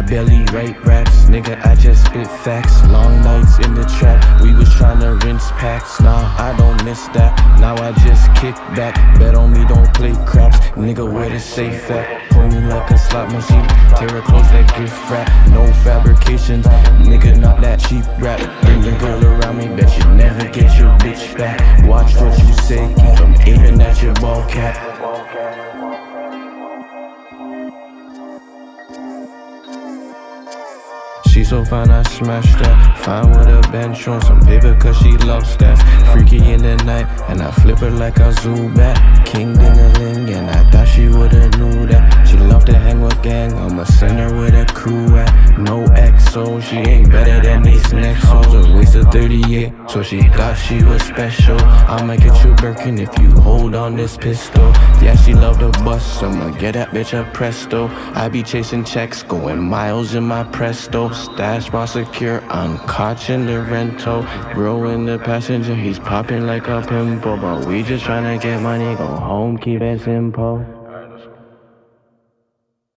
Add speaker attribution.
Speaker 1: I barely write raps, nigga, I just spit facts. Long nights in the trap, we was tryna rinse packs. Nah, I don't miss that. Now I just kick back. Bet on me, don't play craps. Nigga, where the safe at? Pull me like a slot machine. Tear it close like gift wrap. No fabrications, nigga, not that cheap rap. Bring your girl around me, bet you never get your bitch back. Watch what you say, keep them aiming at your ball cap. She so fine, I smashed that. Fine with a bench on some paper, cause she loves that. Freaky in the night, and I flip her like a zoo bat. King gang, I'ma send her with a crew at. No XO, she ain't better than these next hoes. A waste of 38, so she thought she was special. I'ma get you Birkin if you hold on this pistol. Yeah, she love the bus, I'ma get that bitch a presto. I be chasing checks, going miles in my presto. Stash bar secure, I'm catching the rental. Bro in the passenger, he's popping like a pimple. But we just tryna get money, go home, keep it simple.